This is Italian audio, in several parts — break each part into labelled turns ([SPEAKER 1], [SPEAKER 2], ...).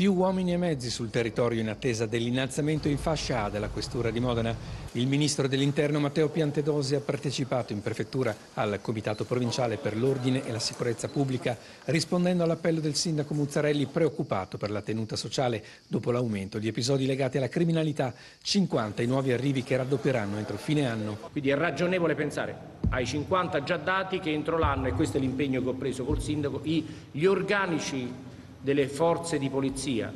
[SPEAKER 1] Più uomini e mezzi sul territorio in attesa dell'innalzamento in fascia A della Questura di Modena. Il ministro dell'Interno Matteo Piantedosi ha partecipato in prefettura al Comitato Provinciale per l'Ordine e la Sicurezza Pubblica, rispondendo all'appello del sindaco Muzzarelli preoccupato per la tenuta sociale dopo l'aumento di episodi legati alla criminalità, 50 i nuovi arrivi che raddoppieranno entro fine anno.
[SPEAKER 2] Quindi è ragionevole pensare ai 50 già dati che entro l'anno, e questo è l'impegno che ho preso col sindaco, gli organici delle forze di polizia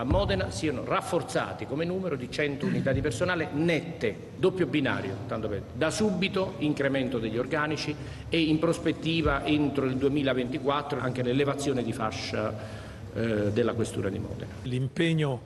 [SPEAKER 2] a Modena siano rafforzati come numero di 100 unità di personale nette, doppio binario, tanto per, da subito incremento degli organici e in prospettiva entro il 2024 anche l'elevazione di fascia eh, della Questura di Modena.
[SPEAKER 3] L'impegno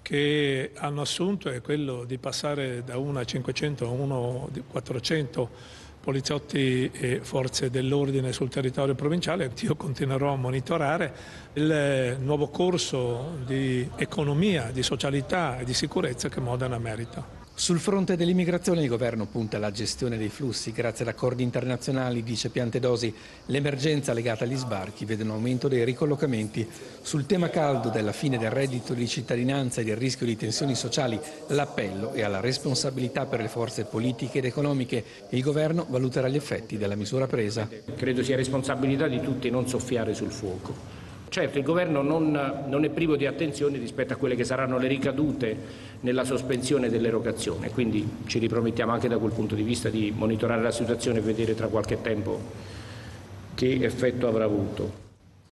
[SPEAKER 3] che hanno assunto è quello di passare da 1 a 500 a 1 a 400 poliziotti e forze dell'ordine sul territorio provinciale. Io continuerò a monitorare il nuovo corso di economia, di socialità e di sicurezza che Modena merita.
[SPEAKER 1] Sul fronte dell'immigrazione il governo punta alla gestione dei flussi grazie ad accordi internazionali, dice Piantedosi. L'emergenza legata agli sbarchi vede un aumento dei ricollocamenti. Sul tema caldo della fine del reddito di cittadinanza e del rischio di tensioni sociali, l'appello è alla responsabilità per le forze politiche ed economiche. Il governo valuterà gli effetti della misura presa.
[SPEAKER 2] Credo sia responsabilità di tutti non soffiare sul fuoco. Certo, il Governo non, non, è privo di attenzione rispetto a quelle che saranno le ricadute nella sospensione dell'erogazione, quindi ci ripromettiamo anche da quel punto di vista di monitorare la situazione e vedere tra qualche tempo che effetto avrà avuto.